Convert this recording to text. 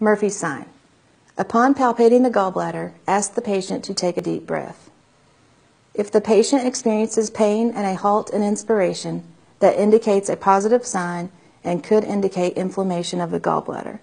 Murphy's sign. Upon palpating the gallbladder, ask the patient to take a deep breath. If the patient experiences pain and a halt in inspiration, that indicates a positive sign and could indicate inflammation of the gallbladder.